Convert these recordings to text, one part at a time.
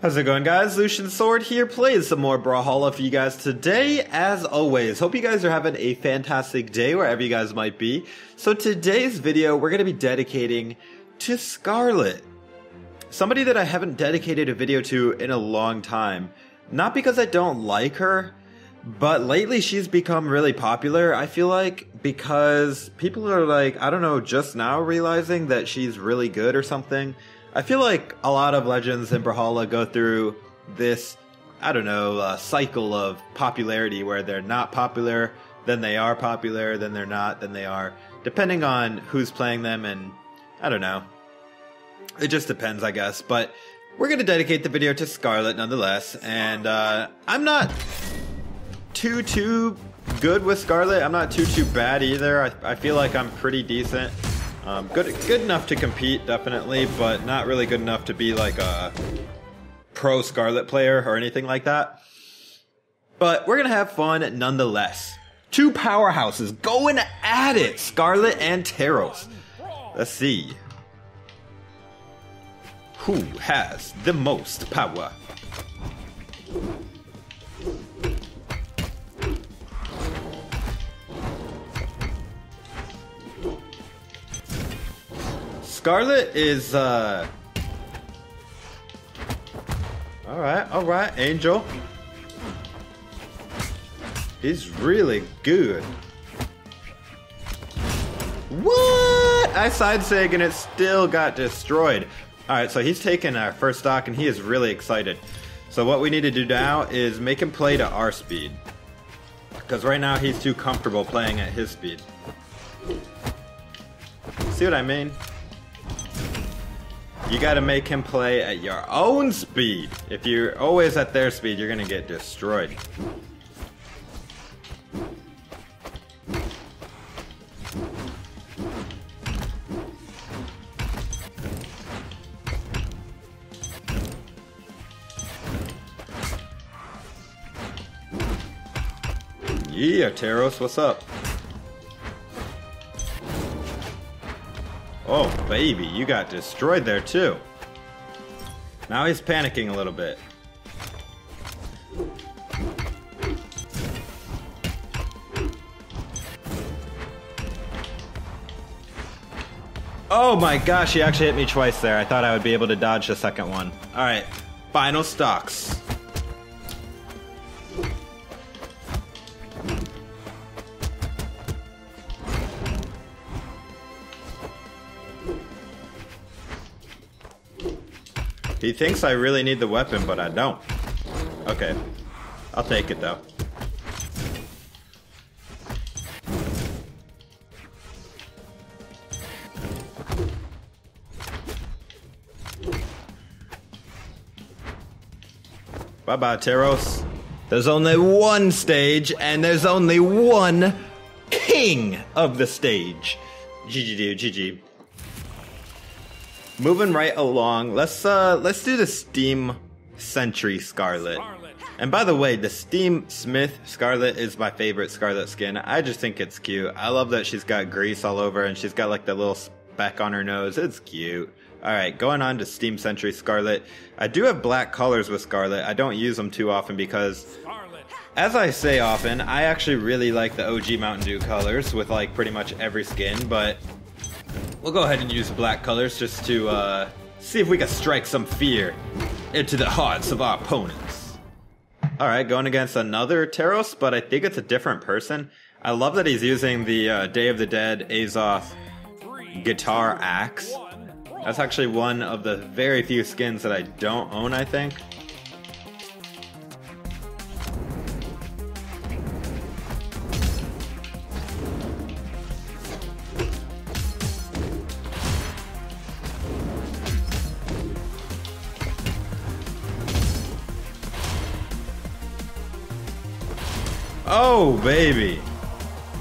How's it going guys? Lucian Sword here playing some more Brawlhalla for you guys today as always. Hope you guys are having a fantastic day wherever you guys might be. So today's video we're going to be dedicating to Scarlet. Somebody that I haven't dedicated a video to in a long time. Not because I don't like her, but lately she's become really popular, I feel like, because people are like, I don't know, just now realizing that she's really good or something. I feel like a lot of legends in Brawlhalla go through this, I don't know, uh, cycle of popularity where they're not popular, then they are popular, then they're not, then they are, depending on who's playing them, and I don't know. It just depends, I guess. But we're going to dedicate the video to Scarlet nonetheless, and uh, I'm not too, too good with Scarlet. I'm not too, too bad either. I, I feel like I'm pretty decent. Um, good, good enough to compete, definitely, but not really good enough to be like a pro Scarlet player or anything like that. But we're gonna have fun nonetheless. Two powerhouses going at it, Scarlet and Teros. Let's see. Who has the most power? Scarlet is, uh... Alright, alright, Angel. He's really good. What? I side sig and it still got destroyed. Alright, so he's taking our first stock and he is really excited. So what we need to do now is make him play to our speed. Because right now he's too comfortable playing at his speed. See what I mean? You gotta make him play at your own speed. If you're always at their speed, you're gonna get destroyed. Yeah, Teros, what's up? Oh, baby, you got destroyed there too. Now he's panicking a little bit. Oh my gosh, he actually hit me twice there. I thought I would be able to dodge the second one. Alright, final stocks. He thinks I really need the weapon, but I don't. Okay. I'll take it though. Bye-bye, Teros. There's only one stage, and there's only one king of the stage. GG, GG. Moving right along, let's uh let's do the Steam Sentry Scarlet. And by the way, the Steam Smith Scarlet is my favorite Scarlet skin. I just think it's cute. I love that she's got grease all over and she's got like the little speck on her nose. It's cute. Alright, going on to Steam Sentry Scarlet. I do have black colors with Scarlet. I don't use them too often because, as I say often, I actually really like the OG Mountain Dew colors with like pretty much every skin, but We'll go ahead and use black colors just to uh, see if we can strike some fear into the hearts of our opponents. Alright, going against another Teros, but I think it's a different person. I love that he's using the uh, Day of the Dead Azoth guitar axe. That's actually one of the very few skins that I don't own, I think. Baby.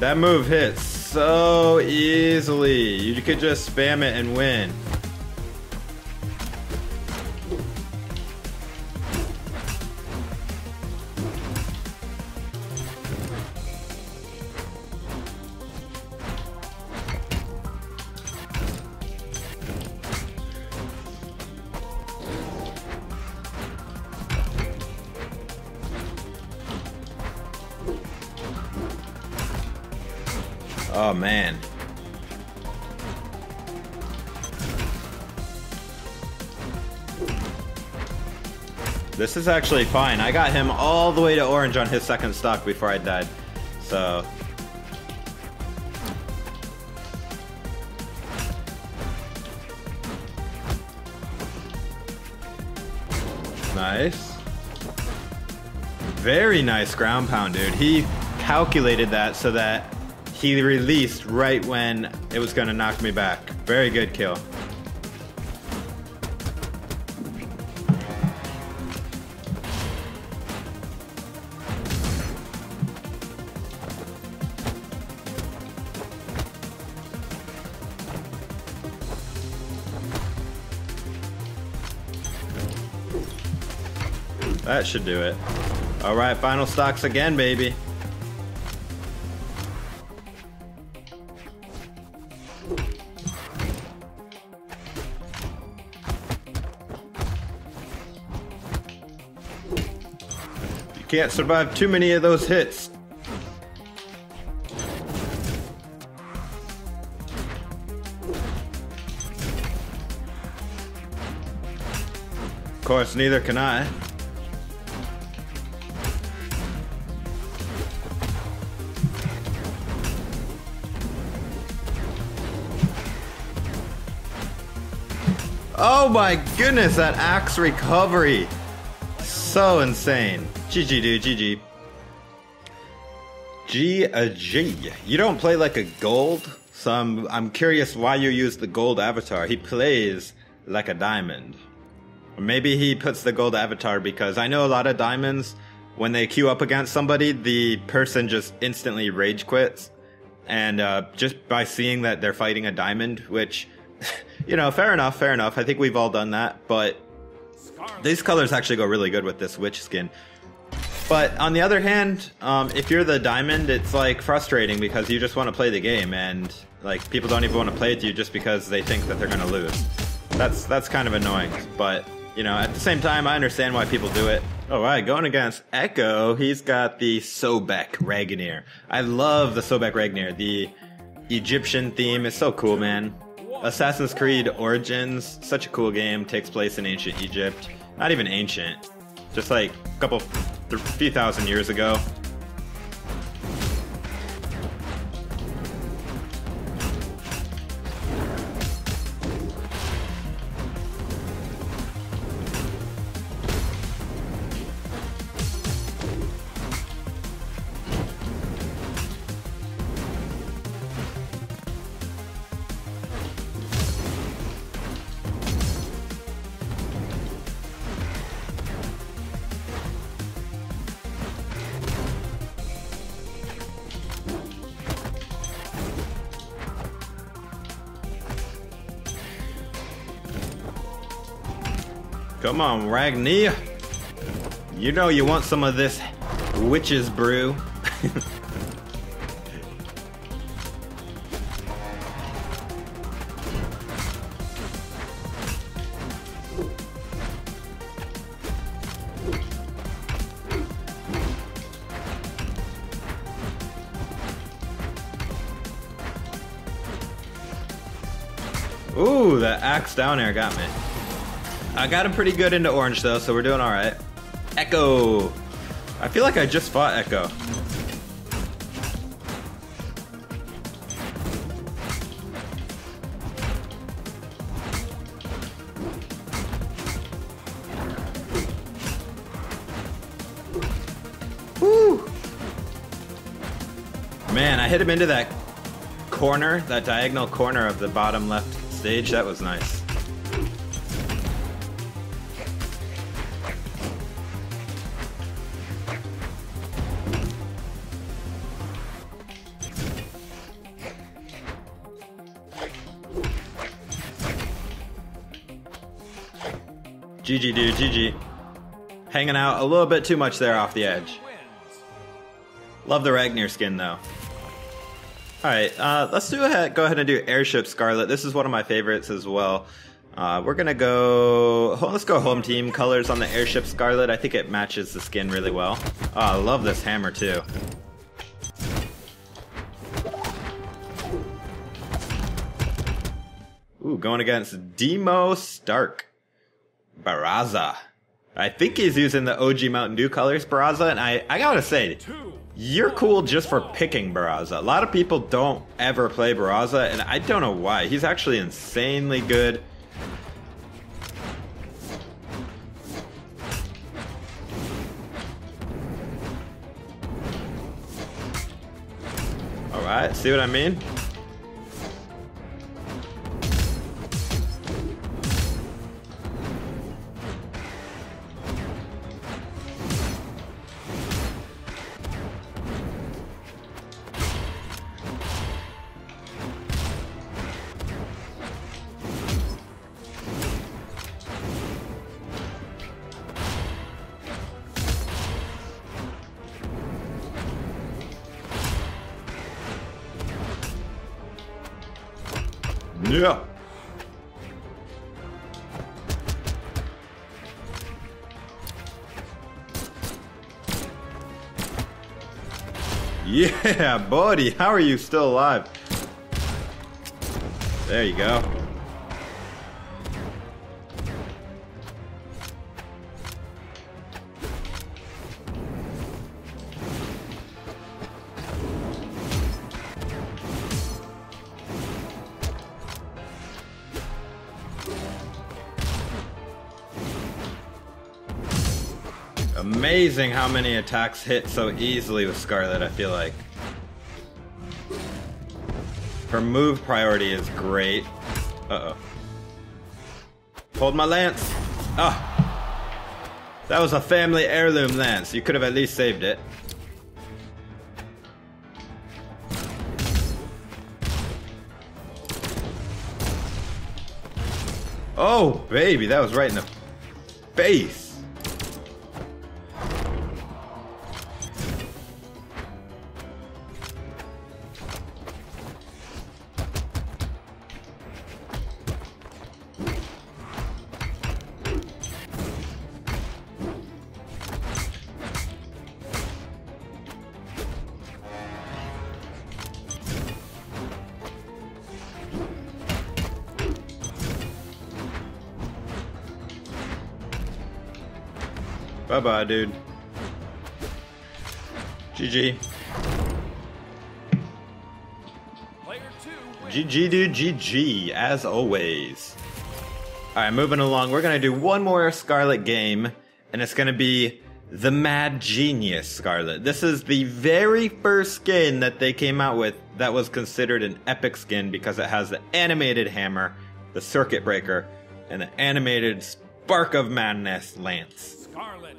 That move hits so easily. You could just spam it and win. Oh man. This is actually fine. I got him all the way to orange on his second stock before I died. So... Nice. Very nice ground pound, dude. He calculated that so that he released right when it was to knock me back. Very good kill. That should do it. Alright, final stocks again, baby. Can't survive too many of those hits. Of course, neither can I. Oh my goodness, that axe recovery. So insane. GG, dude, GG. G a G. You don't play like a gold, so I'm, I'm curious why you use the gold avatar. He plays like a diamond. Or maybe he puts the gold avatar because I know a lot of diamonds, when they queue up against somebody, the person just instantly rage quits. And uh, just by seeing that they're fighting a diamond, which you know, fair enough, fair enough. I think we've all done that, but these colors actually go really good with this witch skin. But on the other hand, um, if you're the diamond, it's like frustrating because you just want to play the game, and like people don't even want to play with you just because they think that they're going to lose. That's that's kind of annoying. But you know, at the same time, I understand why people do it. All right, going against Echo, he's got the Sobek Ragnir. I love the Sobek Ragnir. The Egyptian theme is so cool, man. Assassin's Creed Origins, such a cool game, takes place in ancient Egypt. Not even ancient, just like a couple, th- few thousand years ago. Come on, Ragni. You know you want some of this witch's brew. Ooh, the axe down there got me. I got him pretty good into orange though, so we're doing alright. Echo! I feel like I just fought Echo. Woo! Man, I hit him into that corner, that diagonal corner of the bottom left stage. That was nice. GG, dude. GG. Hanging out a little bit too much there off the edge. Love the Ragnir skin, though. Alright, uh, let's do a, go ahead and do Airship Scarlet. This is one of my favorites as well. Uh, we're gonna go... Let's go home team colors on the Airship Scarlet. I think it matches the skin really well. Oh, I love this hammer, too. Ooh, going against Demo Stark. Barraza. I think he's using the OG Mountain Dew colors, Barraza, and I, I gotta say, you're cool just for picking Barraza. A lot of people don't ever play Barraza, and I don't know why. He's actually insanely good. Alright, see what I mean? Yeah. Yeah, buddy, how are you still alive? There you go. Amazing how many attacks hit so easily with Scarlet, I feel like. Her move priority is great. Uh-oh. Hold my lance. Ah. Oh. That was a family heirloom lance. You could have at least saved it. Oh, baby, that was right in the face. Bye bye, dude. GG. GG, dude, GG, as always. Alright, moving along. We're gonna do one more Scarlet game, and it's gonna be the Mad Genius Scarlet. This is the very first skin that they came out with that was considered an epic skin because it has the animated hammer, the circuit breaker, and the animated Spark of Madness lance. Scarlet.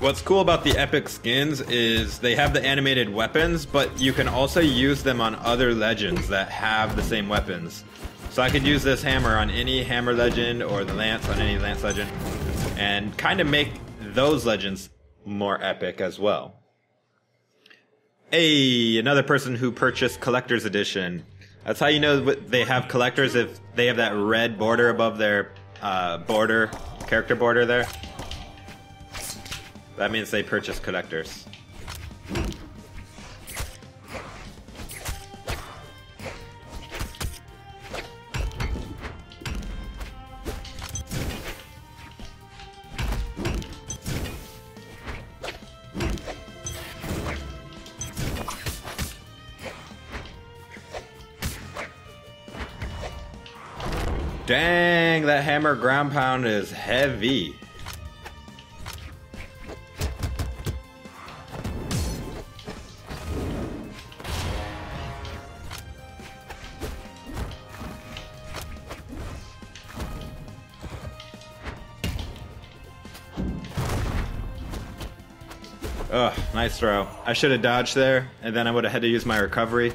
What's cool about the epic skins is they have the animated weapons, but you can also use them on other legends that have the same weapons. So I could use this hammer on any hammer legend or the lance on any lance legend and kind of make those legends more epic as well. Hey, another person who purchased collector's edition. That's how you know they have collectors if they have that red border above their uh, border, character border there. That means they purchase collectors. Hammer ground pound is heavy. Ugh, nice throw. I should have dodged there, and then I would have had to use my recovery.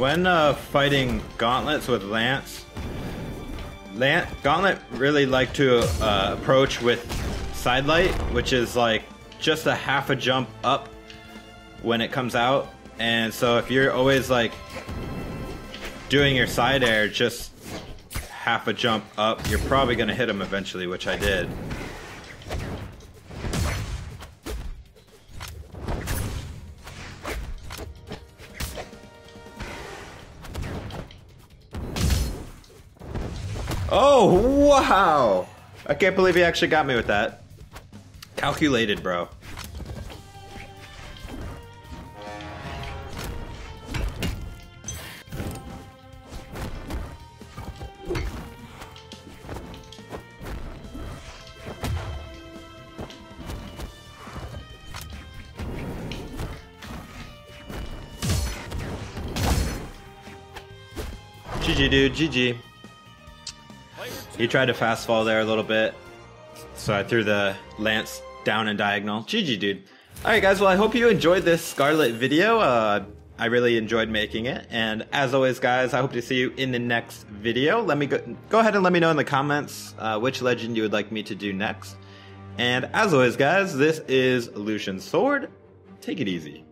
When uh, fighting gauntlets with Lance, Lance Gauntlet really like to uh, approach with sidelight, which is like just a half a jump up when it comes out. And so if you're always like doing your side air just half a jump up, you're probably going to hit him eventually, which I did. Wow! I can't believe he actually got me with that. Calculated, bro. GG, dude. GG. He tried to fast fall there a little bit. So I threw the lance down and diagonal. GG, dude. Alright, guys. Well, I hope you enjoyed this Scarlet video. Uh, I really enjoyed making it. And as always, guys, I hope to see you in the next video. Let me go, go ahead and let me know in the comments uh, which legend you would like me to do next. And as always, guys, this is Lucian Sword. Take it easy.